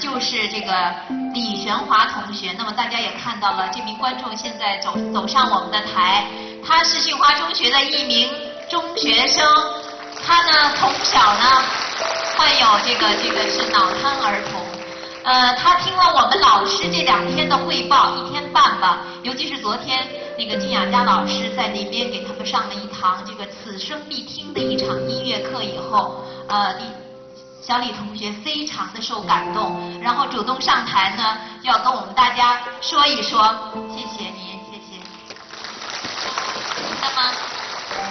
就是这个李玄华同学。那么大家也看到了，这名观众现在走走上我们的台，他是杏花中学的一名中学生，他呢从小呢患有这个这个是脑瘫儿童。呃，他听了我们老师这两天的汇报，一天半吧，尤其是昨天那个金雅佳老师在那边给他们上了一堂这个此生必听的一场音乐课以后，呃，李小李同学非常的受感动，然后主动上台呢，要跟我们大家说一说，谢谢您，谢谢。那么，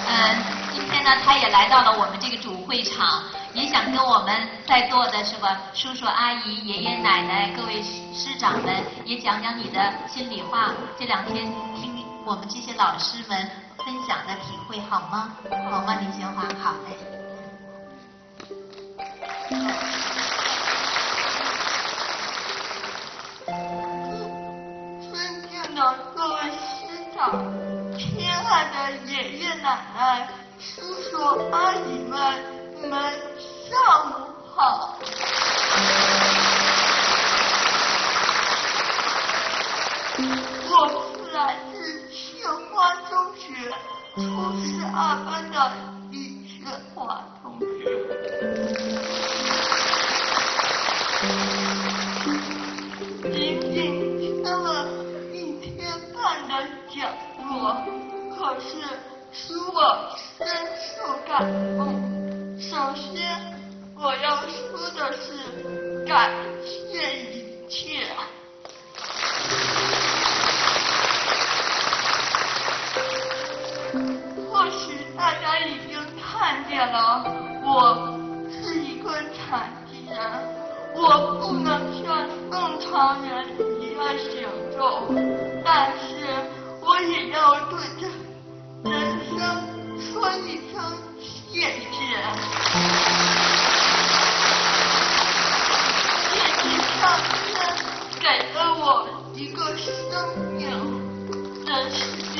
嗯，今天呢，他也来到了我们这个主会场。也想跟我们在座的是吧，叔叔阿姨、爷爷奶奶、各位师长们，也讲讲你的心里话。这两天听我们这些老师们分享的体会好吗？好吗？李学华，好嘞。尊敬的各位师长，亲爱的爷爷奶奶、叔叔阿姨们，你们。使我深受感动。首先。我要说的是，感谢一切。或许大家已经看见了，我是一个残疾人，我不能像正常人一样行走，但是我也要对这说一声谢谢。上天给了我一个生命，人世间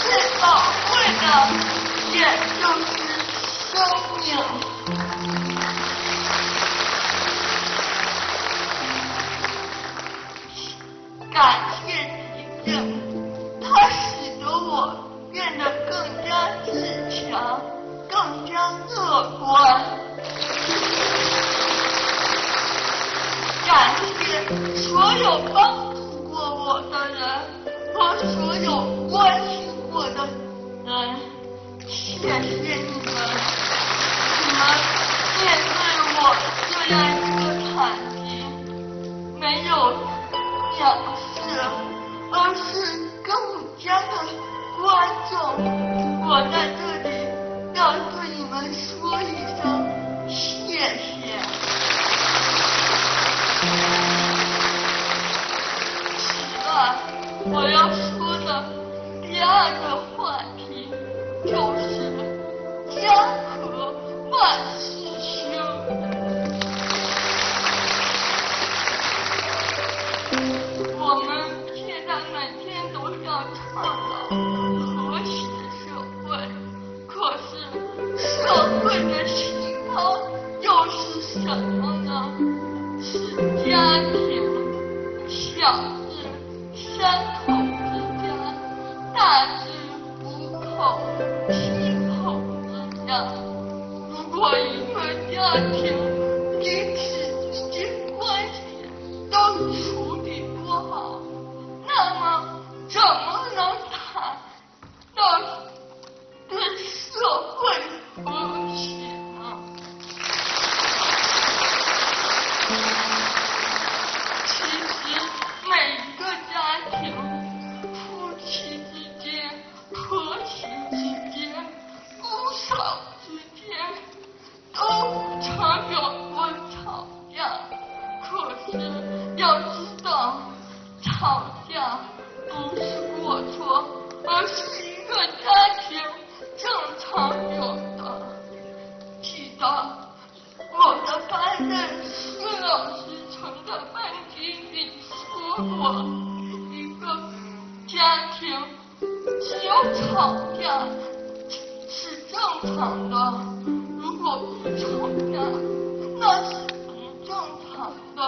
最宝贵的也就是谢谢你吵架是正常的如果不吵架那是不正常的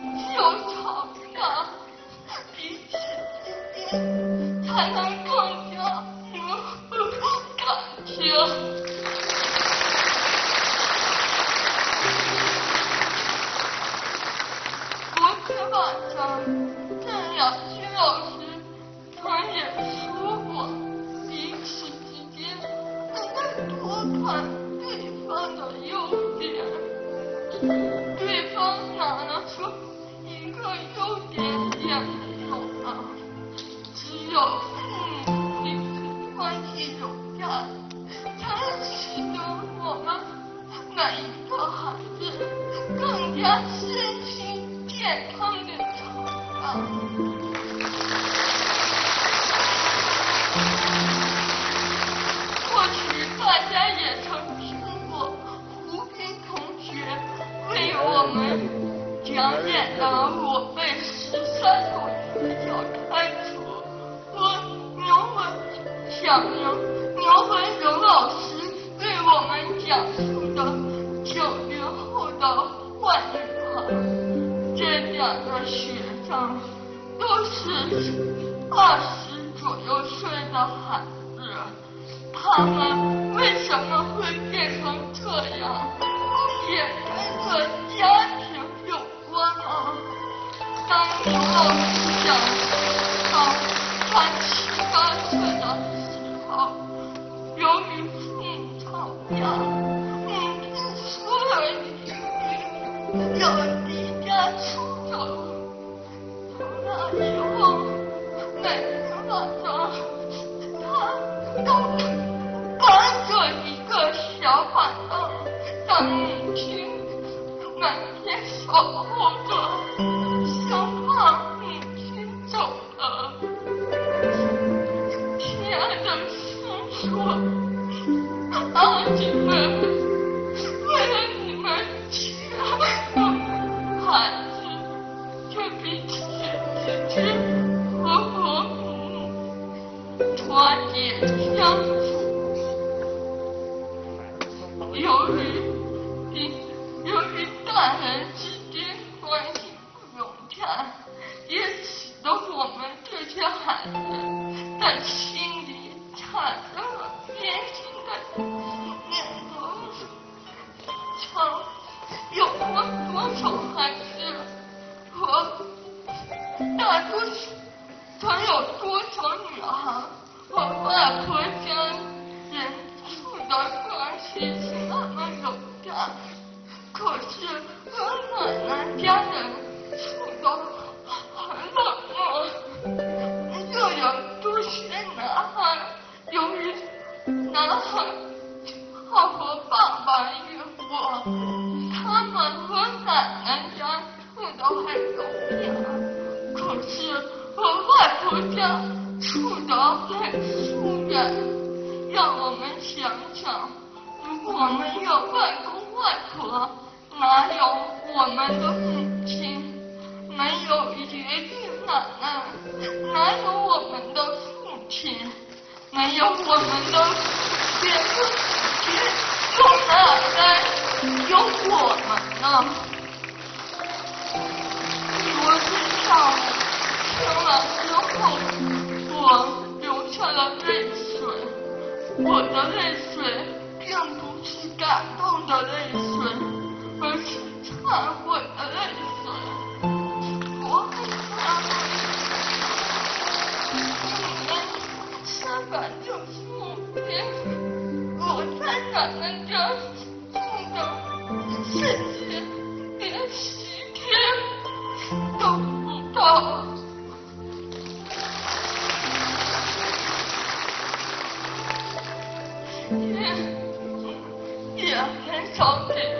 只有吵架彼此之间才能更对方哪能说一个又点点的话只有当我被十三岁的校开除我牛文小牛牛文荣老师为我们讲述的九零后的坏女孩这两个学生都是二十左右岁的孩子他们为什么会变成这样？也跟着家当母后洗脚的时七八岁的时由于父母吵架母亲说儿要离家出走从里而我们呢罗天上听了之后我流下了泪水我的泪水并不是感动的泪水。而是忏悔的泪水我恨他们们三百六十五天我在咱们家自己连几天都不到，爹，爹，娘，小姐。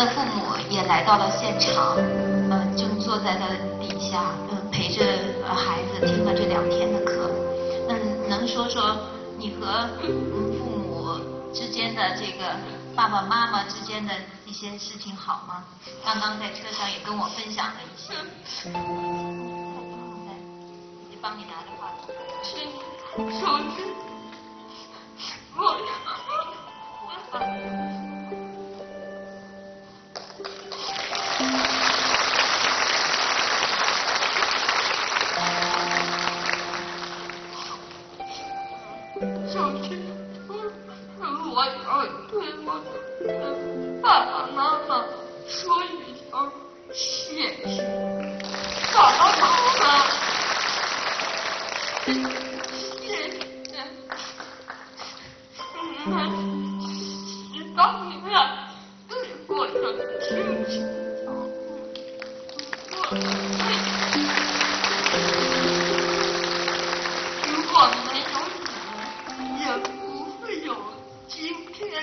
的父母也来到了现场，呃，正坐在他底下，呃，陪着孩子听了这两天的课。那，能说说你和父母之间的这个爸爸妈妈之间的一些事情好吗？刚刚在车上也跟我分享了一些。你帮你拿着话筒。手机，我。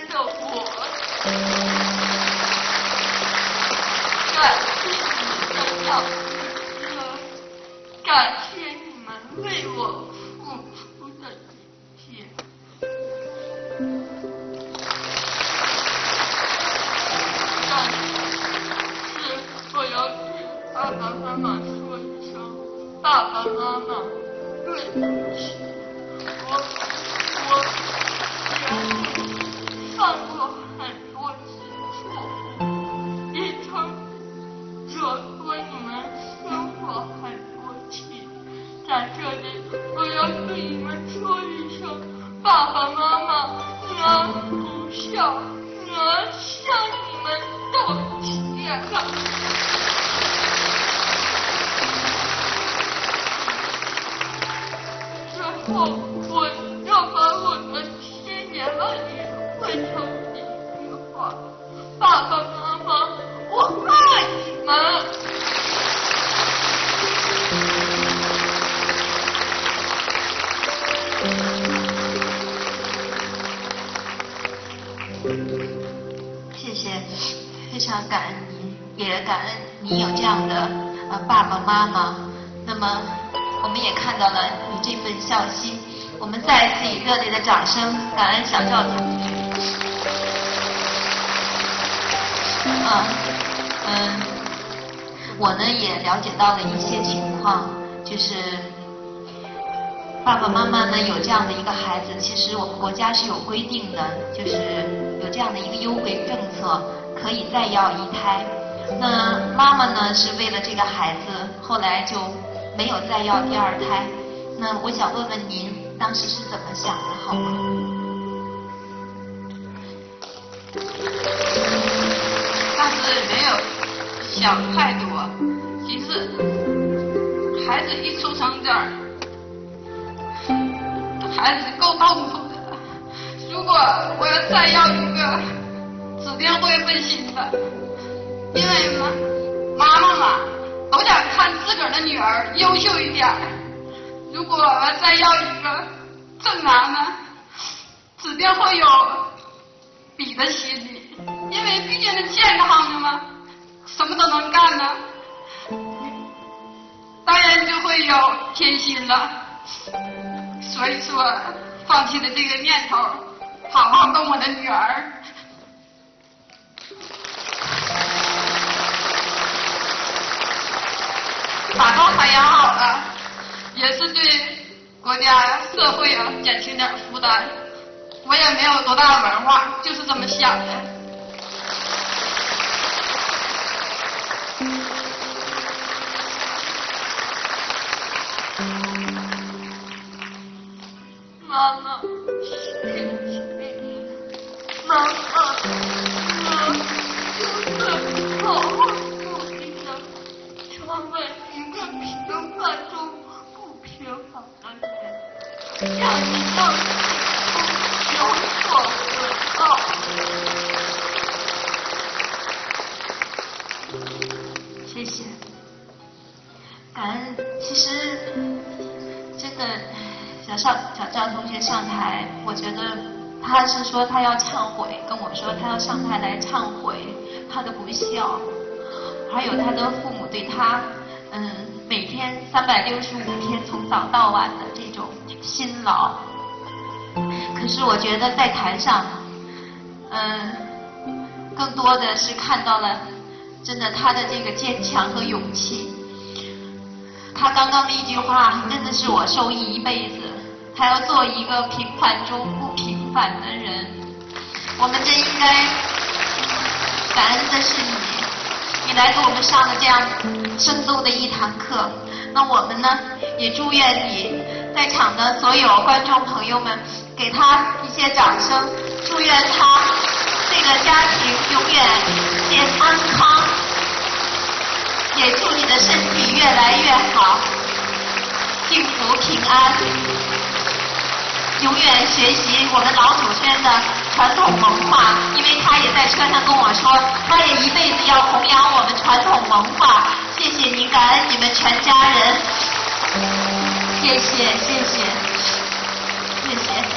豆腐。谢谢非常感恩您也感恩您有这样的呃爸爸妈妈。那么我们也看到了你这份孝心我们再一次以热烈的掌声感恩小赵同学啊嗯我呢也了解到了一些情况就是爸爸妈妈呢有这样的一个孩子其实我们国家是有规定的就是有这样的一个优惠政策，可以再要一胎。那妈妈呢是为了这个孩子，后来就没有再要第二胎。那我想问问您。当时是怎么想的，好吗？当时没有想太多，其实孩子一出生这儿，孩子够痛苦。如果我要再要一个，指定会分心的，因为嘛，妈妈嘛都想看自个儿的女儿优秀一点。如果我再要一个正男的，指定会有比的心理，因为毕竟是健康的嘛，什么都能干呢，当然就会有偏心了。所以说，放弃了这个念头，好好跟我的女儿把她培养好了。也是对国家呀社会啊减轻点负担，我也没有多大的文化，就是这么想的。妈，妈真的，小邵、小赵同学上台，我觉得他是说他要忏悔，跟我说他要上台来忏悔他的不孝，还有他的父母对他，嗯，每天三百六十五天从早到晚的这种辛劳。可是我觉得在台上，嗯，更多的是看到了真的他的这个坚强和勇气。他刚刚的一句话真的是我受益一辈子。还要做一个平凡中不平凡的人。我们真应该感恩的是你，你来给我们上了这样生动的一堂课。那我们呢，也祝愿你在场的所有观众朋友们，给他一些掌声，祝愿他这个家庭永远健安康。也祝你的身体越来越好，幸福平安，永远学习我们老祖先的传统文化。因为他也在车上跟我说，他也一辈子要弘扬我们传统文化。谢谢您，感恩你们全家人，谢谢谢谢谢谢，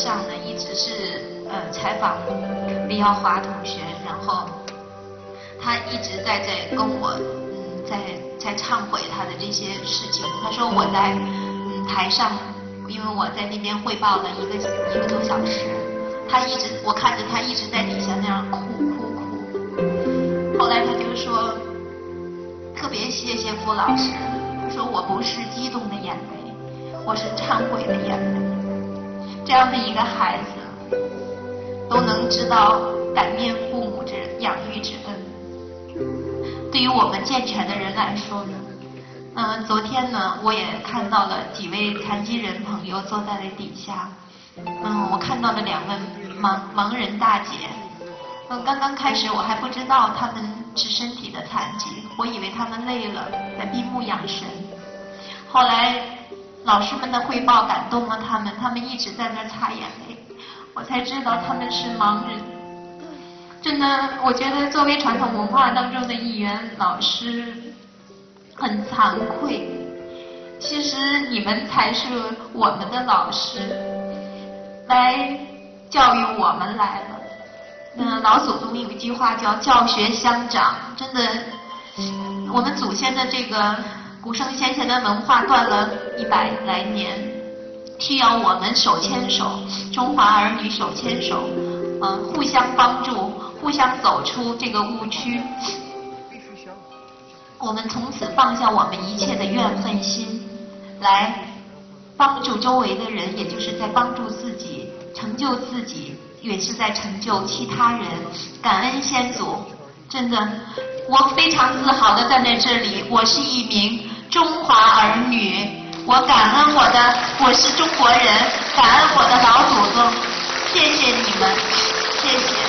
上呢，一直是呃采访李耀华同学，然后他一直在在跟我嗯在在忏悔他的这些事情。他说我在嗯台上，因为我在那边汇报了一个一个多小时，他一直我看着他一直在底下那样哭哭哭。后来他就说特别谢谢傅老师，他说我不是激动的眼泪，我是忏悔的眼泪。这样的一个孩子，都能知道感念父母之养育之恩。对于我们健全的人来说呢，嗯，昨天呢，我也看到了几位残疾人朋友坐在了底下，嗯，我看到了两位盲盲人大姐。嗯，刚刚开始我还不知道他们是身体的残疾，我以为他们累了在闭目养神，后来。老师们的汇报感动了他们，他们一直在那擦眼泪，我才知道他们是盲人。真的，我觉得作为传统文化当中的一员，老师很惭愧。其实你们才是我们的老师，来教育我们来了。那老祖宗有一句话叫“教学相长”，真的，我们祖先的这个。古圣先贤的文化断了一百来年，需要我们手牵手，中华儿女手牵手，嗯，互相帮助，互相走出这个误区。我们从此放下我们一切的怨恨心，来帮助周围的人，也就是在帮助自己，成就自己，也是在成就其他人。感恩先祖，真的，我非常自豪的站在这里，我是一名。中华儿女，我感恩我的，我是中国人，感恩我的老祖宗，谢谢你们，谢谢。